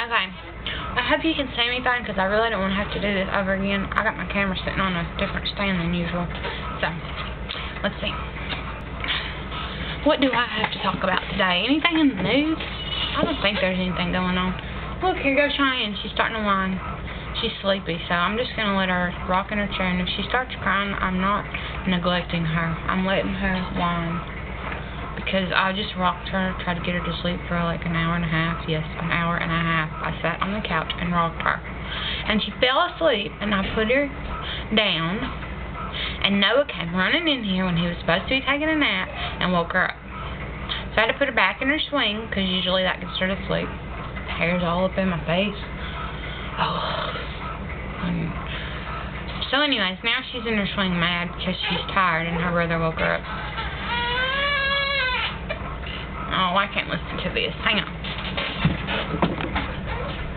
Okay. I hope you can see me fine because I really don't want to have to do this over again. I got my camera sitting on a different stand than usual. So, let's see. What do I have to talk about today? Anything in the news? I don't think there's anything going on. Look, here goes Cheyenne. She's starting to whine. She's sleepy, so I'm just going to let her rock in her chair. And if she starts crying, I'm not neglecting her. I'm letting her whine because I just rocked her, tried to get her to sleep for like an hour and a half. Yes, an hour and a half. I sat on the couch and rocked her. And she fell asleep, and I put her down. And Noah came running in here when he was supposed to be taking a nap and woke her up. So I had to put her back in her swing, because usually that gets her to sleep. Hair's all up in my face. Oh. And so anyways, now she's in her swing mad because she's tired and her brother woke her up. Oh, I can't listen to this. Hang on.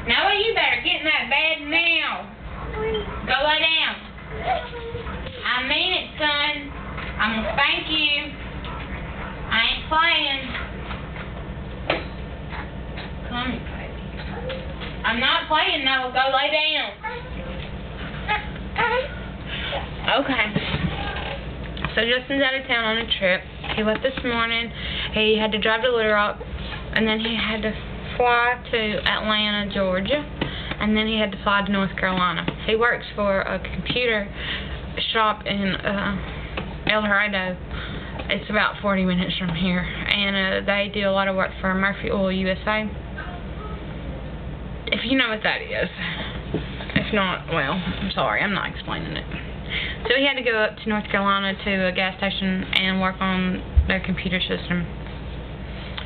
Noah, you better get in that bed now. Go lay down. I mean it, son. I'm gonna spank you. I ain't playing. Come here, baby. I'm not playing, Noah. Go lay down. Okay. So Justin's out of town on a trip. He left this morning. He had to drive to Little Rock, and then he had to fly to Atlanta, Georgia, and then he had to fly to North Carolina. He works for a computer shop in uh, El Dorado. It's about 40 minutes from here, and uh, they do a lot of work for Murphy Oil USA. If you know what that is. If not, well, I'm sorry, I'm not explaining it. So he had to go up to North Carolina to a gas station and work on their computer system,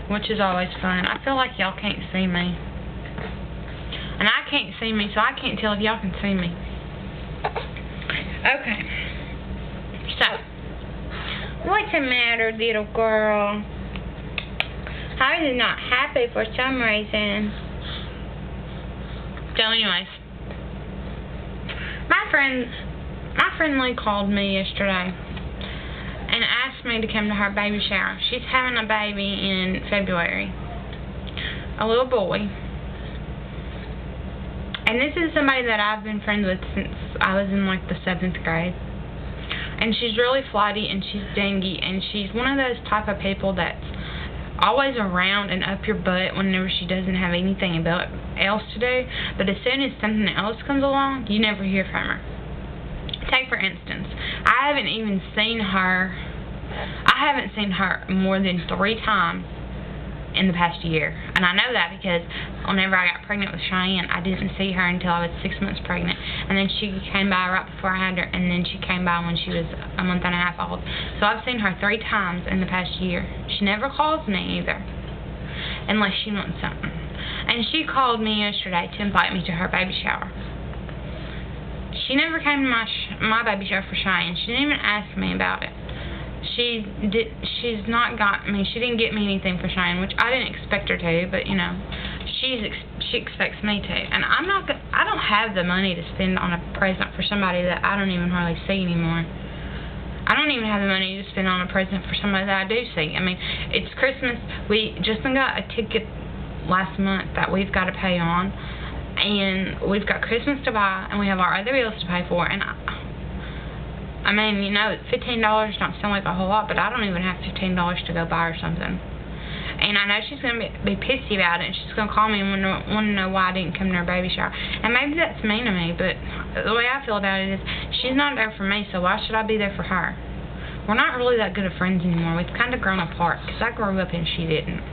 which is always fun. I feel like y'all can't see me. And I can't see me, so I can't tell if y'all can see me. Okay. So, what's the matter, little girl? How is not happy for some reason? So anyways, my friend, my friend Lee called me yesterday asked me to come to her baby shower. She's having a baby in February, a little boy. And this is somebody that I've been friends with since I was in like the seventh grade. And she's really flighty and she's dingy and she's one of those type of people that's always around and up your butt whenever she doesn't have anything about else to do. But as soon as something else comes along, you never hear from her. Take for instance, I haven't even seen her, I haven't seen her more than three times in the past year. And I know that because whenever I got pregnant with Cheyenne, I didn't see her until I was six months pregnant. And then she came by right before I had her, and then she came by when she was a month and a half old. So I've seen her three times in the past year. She never calls me either, unless she wants something. And she called me yesterday to invite me to her baby shower. She never came to my my baby shower for Cheyenne. She didn't even ask me about it she did she's not got me she didn't get me anything for Cheyenne, which I didn't expect her to, but you know, she's ex she expects me to, and I'm not I don't have the money to spend on a present for somebody that I don't even hardly see anymore. I don't even have the money to spend on a present for somebody that I do see. I mean, it's Christmas. We Justin got a ticket last month that we've got to pay on, and we've got Christmas to buy, and we have our other bills to pay for, and I, I mean, you know, $15 don't sound like a whole lot, but I don't even have $15 to go buy her something. And I know she's going to be, be pissy about it, and she's going to call me and want to, know why I didn't come to her baby shower. And maybe that's mean to me, but the way I feel about it is she's not there for me, so why should I be there for her? We're not really that good of friends anymore. We've kind of grown apart, because I grew up and she didn't.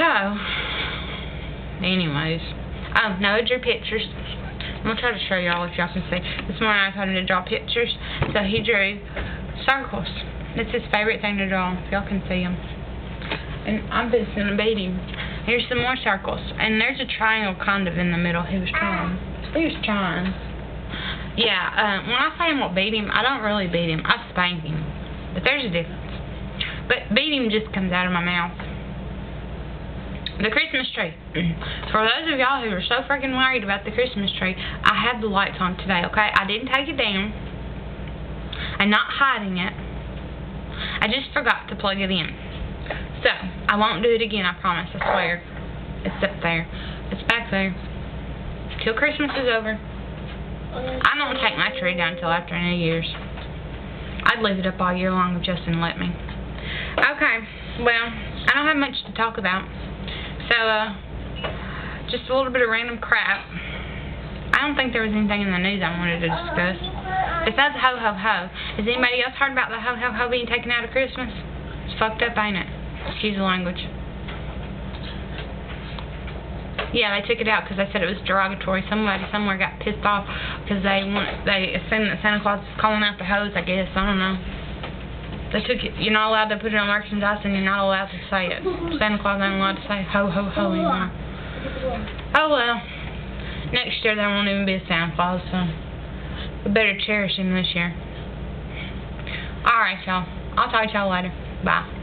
So, anyways. Oh, no, drew pictures. I'm going to try to show y'all if y'all can see. This morning I told him to draw pictures, so he drew circles. It's his favorite thing to draw, y'all can see them. And I'm just to beat him. Here's some more circles. And there's a triangle kind of in the middle. He was trying. He was trying. Yeah, uh, when I say I'm going to beat him, I don't really beat him. I spank him. But there's a difference. But beat him just comes out of my mouth the Christmas tree. For those of y'all who are so freaking worried about the Christmas tree, I have the lights on today, okay? I didn't take it down. I'm not hiding it. I just forgot to plug it in. So, I won't do it again, I promise, I swear. It's up there. It's back there. Till Christmas is over. I don't take my tree down until after New Year's. I'd leave it up all year long if Justin let me. Okay, well, I don't have much to talk about. So, uh, just a little bit of random crap. I don't think there was anything in the news I wanted to discuss. Besides ho ho ho. Has anybody else heard about the ho ho ho being taken out of Christmas? It's fucked up, ain't it? Excuse the language. Yeah, they took it out because they said it was derogatory. Somebody somewhere got pissed off because they want they assumed that Santa Claus was calling out the hoes. I guess I don't know. They took it. You're not allowed to put it on merchandise, and you're not allowed to say it. Santa Claus ain't allowed to say ho ho ho anymore. Oh well. Next year there won't even be a Santa Claus, so we better cherish him this year. All right, y'all. I'll talk to y'all later. Bye.